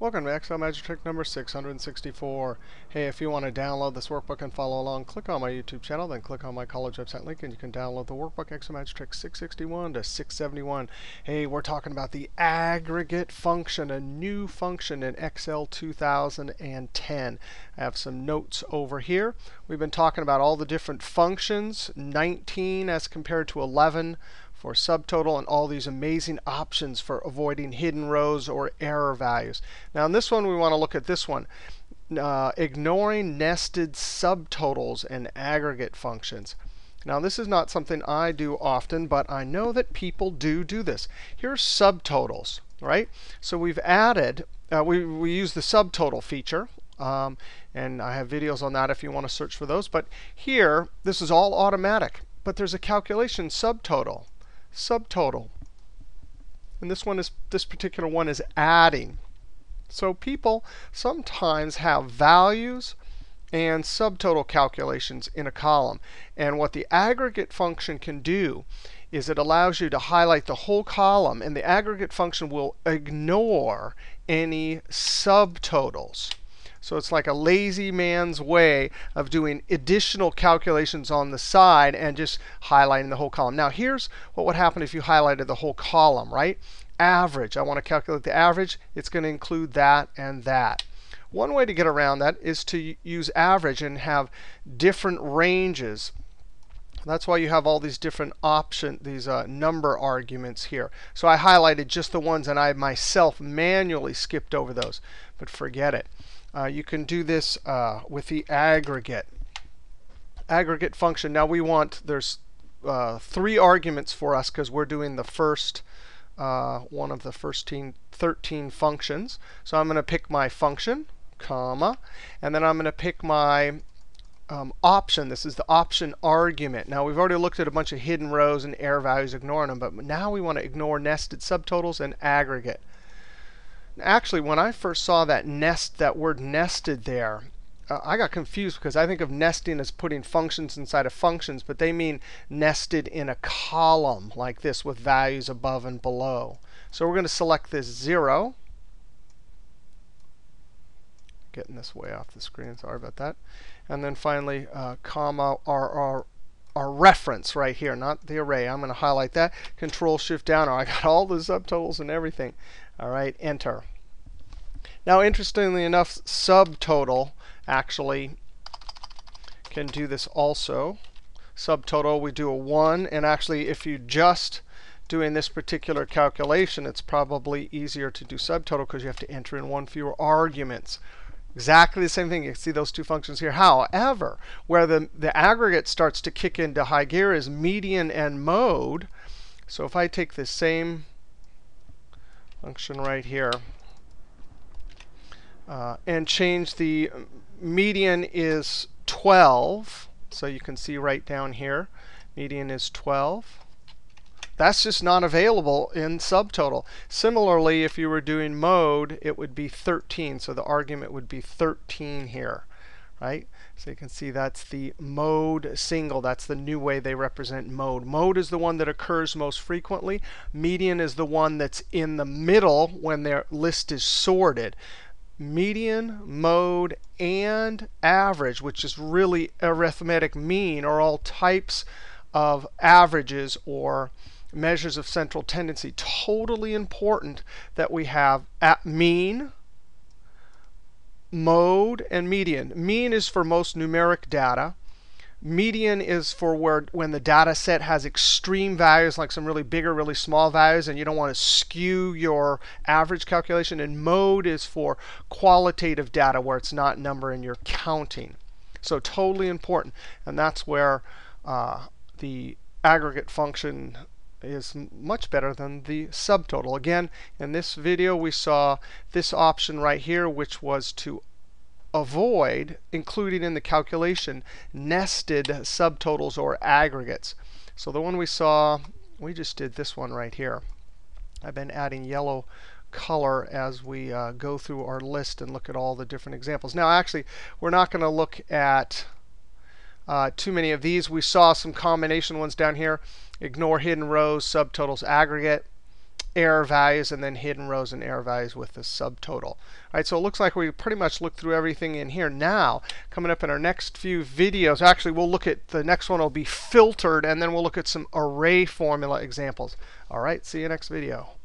Welcome to Excel Magic Trick number 664. Hey, if you want to download this workbook and follow along, click on my YouTube channel, then click on my college website link, and you can download the workbook Excel Magic Trick 661 to 671. Hey, we're talking about the aggregate function, a new function in Excel 2010. I have some notes over here. We've been talking about all the different functions, 19 as compared to 11 for subtotal and all these amazing options for avoiding hidden rows or error values. Now in this one, we want to look at this one. Uh, ignoring nested subtotals and aggregate functions. Now this is not something I do often, but I know that people do do this. Here's subtotals, right? So we've added, uh, we, we use the subtotal feature. Um, and I have videos on that if you want to search for those. But here, this is all automatic. But there's a calculation subtotal subtotal. And this one is this particular one is adding. So people sometimes have values and subtotal calculations in a column. And what the aggregate function can do is it allows you to highlight the whole column, and the aggregate function will ignore any subtotals. So it's like a lazy man's way of doing additional calculations on the side and just highlighting the whole column. Now here's what would happen if you highlighted the whole column, right? Average. I want to calculate the average. It's going to include that and that. One way to get around that is to use average and have different ranges. That's why you have all these different option, these uh, number arguments here. So I highlighted just the ones, and I myself manually skipped over those. But forget it. Uh, you can do this uh, with the aggregate. Aggregate function. Now we want, there's uh, three arguments for us because we're doing the first uh, one of the first 13 functions. So I'm going to pick my function, comma, and then I'm going to pick my um, option. This is the option argument. Now we've already looked at a bunch of hidden rows and error values, ignoring them. But now we want to ignore nested subtotals and aggregate. Actually, when I first saw that nest, that word nested there, uh, I got confused because I think of nesting as putting functions inside of functions, but they mean nested in a column like this with values above and below. So we're going to select this 0. Getting this way off the screen. Sorry about that. And then finally, uh, comma, our, our reference right here, not the array. I'm going to highlight that. Control Shift down. Oh, I got all the subtotals and everything. All right, enter. Now, interestingly enough, subtotal actually can do this also. Subtotal, we do a 1. And actually, if you just doing this particular calculation, it's probably easier to do subtotal because you have to enter in one fewer arguments. Exactly the same thing. You can see those two functions here. However, where the, the aggregate starts to kick into high gear is median and mode. So if I take the same function right here. Uh, and change the median is 12. So you can see right down here, median is 12. That's just not available in subtotal. Similarly, if you were doing mode, it would be 13. So the argument would be 13 here right? So you can see that's the mode single. That's the new way they represent mode. Mode is the one that occurs most frequently. Median is the one that's in the middle when their list is sorted. Median, mode, and average, which is really arithmetic mean, are all types of averages or measures of central tendency. Totally important that we have at mean, mode and median. Mean is for most numeric data. Median is for where when the data set has extreme values, like some really big or really small values, and you don't want to skew your average calculation. And mode is for qualitative data, where it's not number and you're counting. So totally important. And that's where uh, the aggregate function is much better than the subtotal. Again, in this video, we saw this option right here, which was to avoid including in the calculation nested subtotals or aggregates. So the one we saw, we just did this one right here. I've been adding yellow color as we uh, go through our list and look at all the different examples. Now, actually, we're not going to look at uh, too many of these. We saw some combination ones down here. Ignore hidden rows, subtotals, aggregate. error values and then hidden rows and error values with the subtotal. All right, so it looks like we pretty much looked through everything in here. Now, coming up in our next few videos, actually we'll look at the next one will be filtered, and then we'll look at some array formula examples. All right, see you next video.